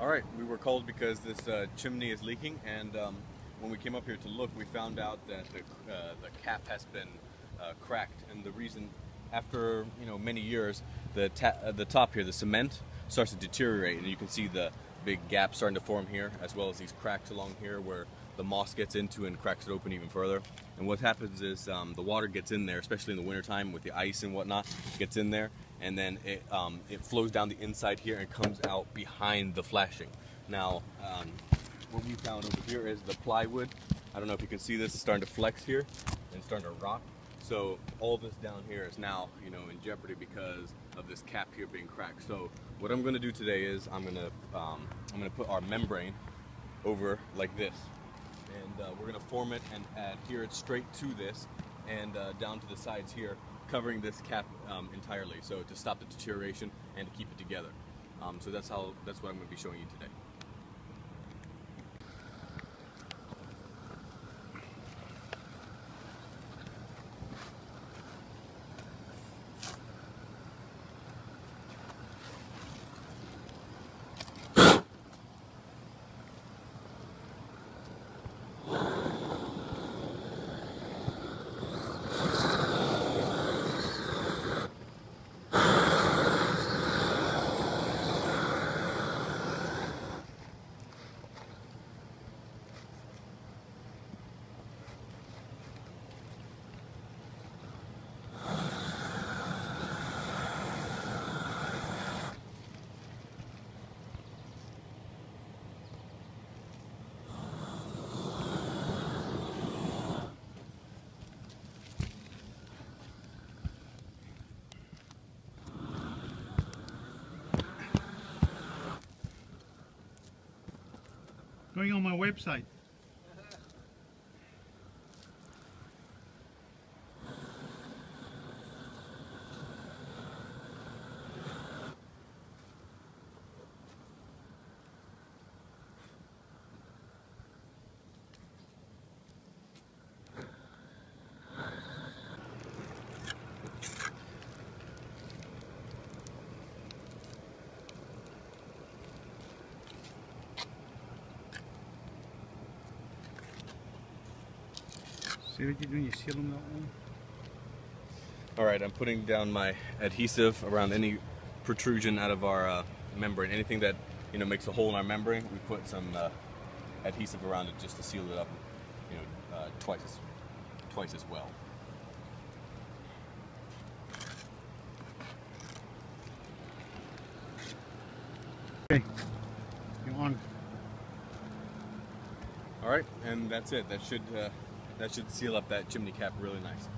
All right, we were called because this uh, chimney is leaking, and um, when we came up here to look, we found out that the, uh, the cap has been uh, cracked, and the reason, after you know many years, the uh, the top here, the cement, starts to deteriorate, and you can see the big gap starting to form here, as well as these cracks along here where the moss gets into and cracks it open even further. And what happens is um, the water gets in there, especially in the wintertime with the ice and whatnot, gets in there, and then it, um, it flows down the inside here and comes out behind the flashing. Now, um, what we found over here is the plywood. I don't know if you can see this, it's starting to flex here and starting to rock. So all this down here is now, you know, in jeopardy because of this cap here being cracked. So what I'm going to do today is I'm going to um, I'm to put our membrane over like this, uh, we're going to form it and adhere it straight to this and uh, down to the sides here, covering this cap um, entirely. So to stop the deterioration and to keep it together. Um, so that's how that's what I'm going to be showing you today. Going on my website. See what you're doing, you seal them that one? All right, I'm putting down my adhesive around any protrusion out of our uh, membrane. Anything that you know makes a hole in our membrane, we put some uh, adhesive around it just to seal it up, you know, uh, twice as twice as well. Okay. You on? All right, and that's it. That should uh, that should seal up that chimney cap really nice.